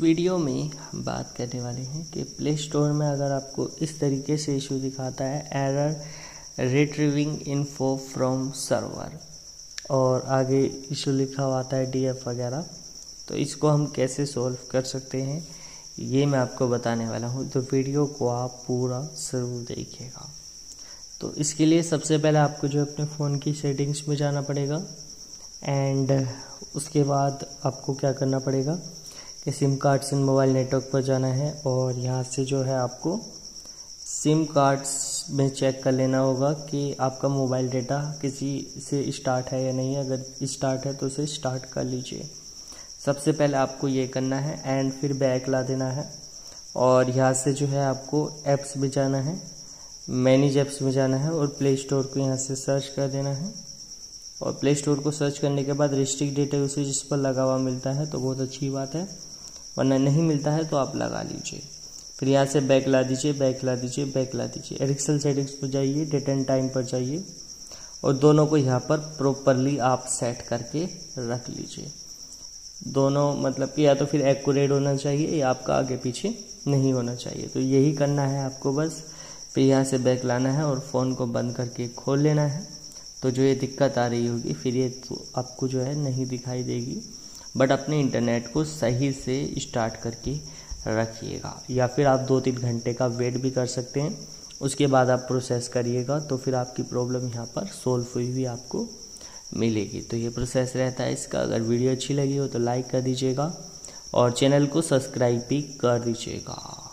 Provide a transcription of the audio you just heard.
Video में हम बात करने वाले हैं कि प्ले स्टोर में अगर आपको इस तरीके से इशू दिखाता है, error retrieving info from server, और आगे इशू लिखा हुआ आता है डीएफ वगैरह तो इसको हम कैसे सॉल्व कर सकते हैं, ये मैं आपको बताने वाला हूँ। तो वीडियो को आप पूरा ज़रूर देखिएगा। तो इसके लिए सबसे पहले आपको जो अपने फ़ोन की सेटिंग्स में जाना पड़ेगा, एंड उसके बाद आपको क्या करना पड़ेगा कि सिम कार्ड से मोबाइल नेटवर्क पर जाना है और यहाँ से जो है आपको सिम कार्ड्स में चेक कर लेना होगा कि आपका मोबाइल डेटा किसी से स्टार्ट है या नहीं अगर स्टार्ट है तो उसे स्टार्ट कर लीजिए। सबसे पहले आपको ये करना है एंड फिर बैक ला देना है और यहाँ से जो है आपको ऐप्स में जाना है मैनेज ऐप्स में जाना है और प्ले स्टोर को यहाँ से सर्च कर देना है। और प्ले स्टोर को सर्च करने के बाद रिस्ट्रिक्ट डेटा यूसेज इस पर लगा हुआ मिलता है तो बहुत अच्छी बात है। वरना नहीं मिलता है तो आप लगा लीजिए। फिर यहाँ से बैक ला दीजिए, बैक ला दीजिए, बैक ला दीजिए। एरिक्सल सेटिंग्स पर जाइए डेट एंड टाइम पर जाइए। और दोनों को यहाँ पर प्रॉपरली आप सेट करके रख लीजिए। दोनों मतलब कि या तो फिर एक्यूरेट होना चाहिए या आपका आगे पीछे नहीं होना चाहिए। तो यही करना है आपको बस। फिर यहाँ से बैक लाना है और फ़ोन को बंद करके खोल लेना है। तो जो ये दिक्कत आ रही होगी, फिर ये तो आपको जो है नहीं दिखाई देगी। बट अपने इंटरनेट को सही से स्टार्ट करके रखिएगा। या फिर आप दो तीन घंटे का वेट भी कर सकते हैं। उसके बाद आप प्रोसेस करिएगा तो फिर आपकी प्रॉब्लम यहाँ पर सोल्व हुई हुई आपको मिलेगी। तो ये प्रोसेस रहता है इसका। अगर वीडियो अच्छी लगी हो तो लाइक कर दीजिएगा और चैनल को सब्सक्राइब भी कर दीजिएगा।